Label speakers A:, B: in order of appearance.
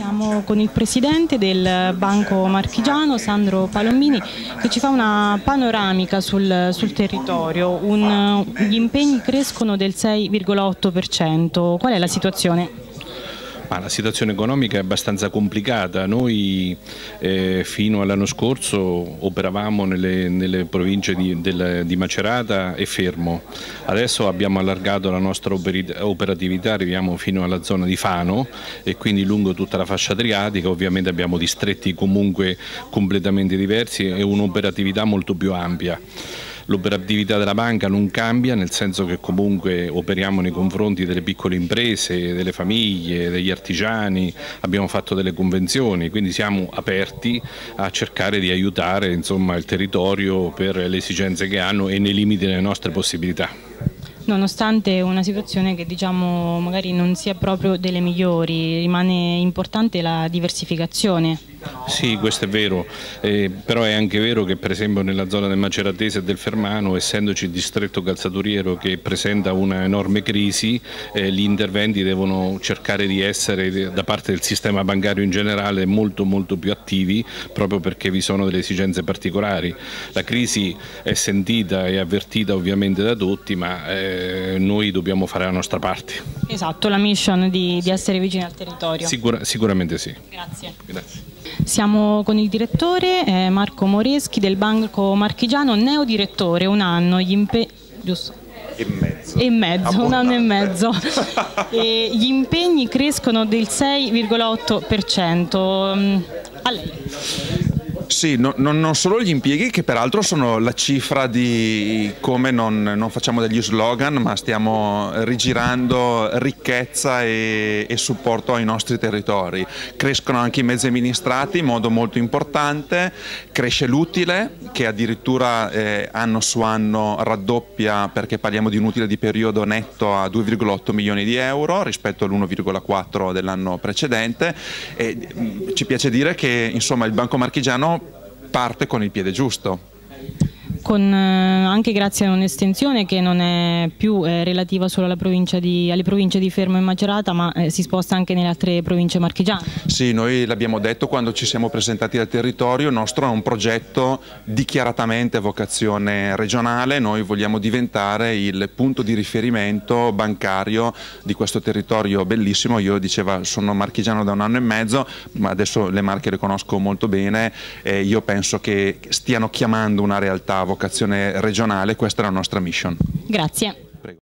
A: siamo con il presidente del Banco Marchigiano, Sandro Palombini, che ci fa una panoramica sul, sul territorio. Un, gli impegni crescono del 6,8%. Qual è la situazione?
B: Ma la situazione economica è abbastanza complicata, noi eh, fino all'anno scorso operavamo nelle, nelle province di, del, di, Macerata e Fermo, adesso abbiamo allargato la nostra operatività, arriviamo fino alla zona di Fano e quindi lungo tutta la fascia adriatica, ovviamente abbiamo distretti comunque completamente diversi e un'operatività molto più ampia l'operatività della banca non cambia, nel senso che comunque operiamo nei confronti delle piccole imprese, delle famiglie, degli artigiani, abbiamo fatto delle convenzioni, quindi siamo aperti a cercare di aiutare insomma, il territorio per le esigenze che hanno e nei limiti delle nostre possibilità
A: nonostante una situazione che diciamo magari non sia proprio delle migliori, rimane importante la diversificazione.
B: Sì, questo è vero, eh, però è anche vero che per esempio nella zona del Maceratese e del Fermano, essendoci il distretto calzaturiero che presenta una enorme crisi, eh, gli interventi devono cercare di essere da parte del sistema bancario in generale molto molto più attivi proprio perché vi sono delle esigenze particolari. La crisi è sentita e avvertita ovviamente da tutti, ma eh, noi dobbiamo fare la nostra parte.
A: Esatto, la mission di, di essere vicini al territorio.
B: Sicura, sicuramente sì.
A: Grazie. Grazie. Siamo con il direttore eh, Marco Moreschi del Banco Marchigiano, neodirettore, un anno, gli impegni... giusto?
C: E mezzo.
A: E mezzo, un anno e mezzo. e gli impegni crescono del 6,8%. Mm, a lei.
C: Sì, no, no, non solo gli impieghi che peraltro sono la cifra di come non, non facciamo degli slogan ma stiamo rigirando ricchezza e, e, supporto ai nostri territori. Crescono anche i mezzi amministrati in modo molto importante, cresce l'utile che addirittura eh, anno su anno raddoppia perché parliamo di un utile di periodo netto a 2,8 milioni di euro rispetto all'1,4 dell'anno precedente e mm, ci piace dire che insomma il Banco Marchigiano parte con il piede giusto
A: con, eh, anche grazie a un'estensione che non è più eh, relativa solo provincia di, alle province di Fermo e Macerata ma eh, si sposta anche nelle altre province marchigiane.
C: Sì, noi l'abbiamo detto quando ci siamo presentati al territorio, il nostro è un progetto dichiaratamente a vocazione regionale, noi vogliamo diventare il punto di riferimento bancario di questo territorio bellissimo, io diceva sono marchigiano da un anno e mezzo ma adesso le marche le conosco molto bene e io penso che stiano chiamando una realtà vocazione regionale, questa è la nostra mission.
A: Grazie.